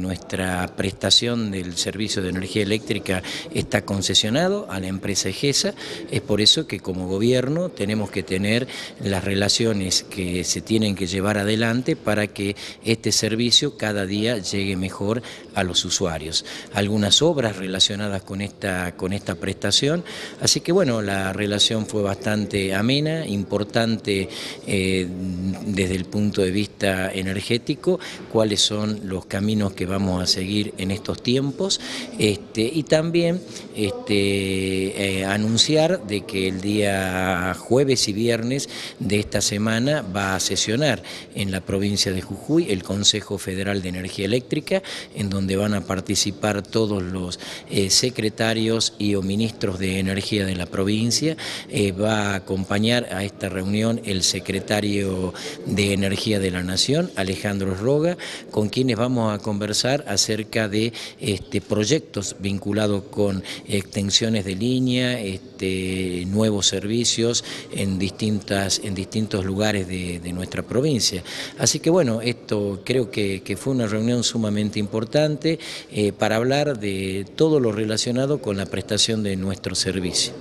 Nuestra prestación del servicio de energía eléctrica está concesionado a la empresa EGESA, es por eso que como gobierno tenemos que tener las relaciones que se tienen que llevar adelante para que este servicio cada día llegue mejor a los usuarios. Algunas obras relacionadas con esta, con esta prestación, así que bueno, la relación fue bastante amena, importante eh, desde el punto de vista energético, cuáles son los caminos que vamos a seguir en estos tiempos este, y también este, eh, anunciar de que el día jueves y viernes de esta semana va a sesionar en la provincia de Jujuy el Consejo Federal de Energía Eléctrica, en donde van a participar todos los eh, secretarios y o ministros de energía de la provincia. Eh, va a acompañar a esta reunión el secretario de Energía de la Nación, Alejandro Roga, con quienes vamos a conversar acerca de este, proyectos vinculados con extensiones de línea, este, nuevos servicios en, distintas, en distintos lugares de, nuestra provincia. Así que bueno, esto creo que, fue una reunión sumamente importante eh, para hablar de todo lo relacionado con la prestación de nuestro servicio.